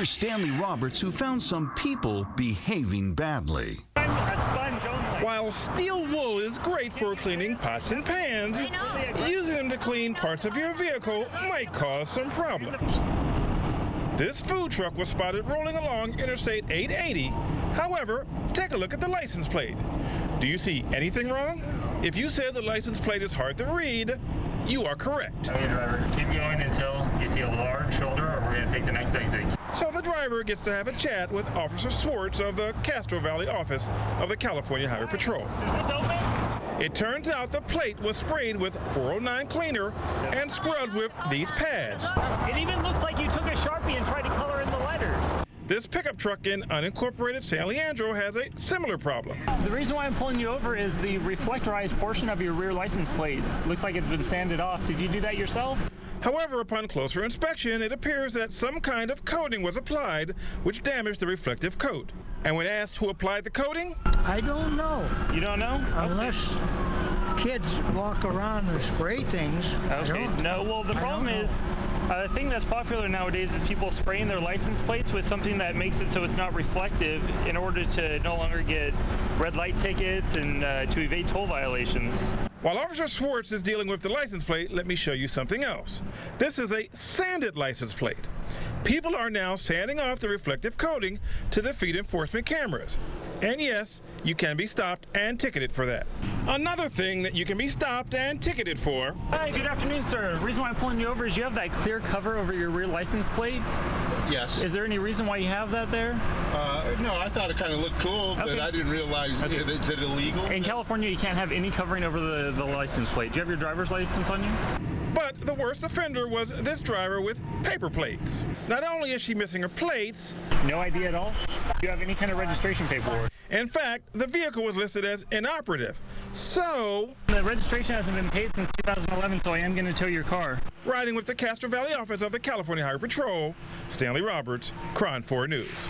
Here's Stanley Roberts, who found some people behaving badly. While steel wool is great for cleaning pots and pans, using them to clean parts of your vehicle might cause some problems. This food truck was spotted rolling along Interstate 880. However, take a look at the license plate. Do you see anything wrong? If you say the license plate is hard to read, you are correct. Okay, driver, keep going until you see a large shoulder, or we're going to take the next exit. So the driver gets to have a chat with Officer Swartz of the Castro Valley office of the California Highway Patrol. Is this open? It turns out the plate was sprayed with 409 cleaner and scrubbed with these pads. It even looks like you took a Sharpie and tried to color in the letters. This pickup truck in unincorporated San Leandro has a similar problem. The reason why I'm pulling you over is the reflectorized portion of your rear license plate. Looks like it's been sanded off. Did you do that yourself? However, upon closer inspection, it appears that some kind of coating was applied, which damaged the reflective coat. And when asked who applied the coating, I don't know. You don't know? Unless kids walk around and spray things. Okay. No, well, the I problem don't know. is a thing that's popular nowadays is people spraying their license plates with something that makes it so it's not reflective in order to no longer get red light tickets and uh, to evade toll violations. While Officer Schwartz is dealing with the license plate, let me show you something else. This is a sanded license plate. People are now sanding off the reflective coating to defeat enforcement cameras. And yes, you can be stopped and ticketed for that. Another thing that you can be stopped and ticketed for Hi, good afternoon, sir. The reason why I'm pulling you over is you have that clear cover over your rear license plate. Yes. Is there any reason why you have that there? Uh, no, I thought it kind of looked cool, Okay. but I didn't realize Okay. it, is it illegal? In California, you can't have any covering over the, the license plate. Do you have your driver's license on you? But the worst offender was this driver with paper plates. Not only is she missing her plates, No idea at all? Do you have any kind of registration paperwork? In fact, the vehicle was listed as inoperative. So, The registration hasn't been paid since 2011, so I am going to tow your car. riding with the Castro Valley office of the California Highway Patrol, Stanley Roberts, KRON 4 News.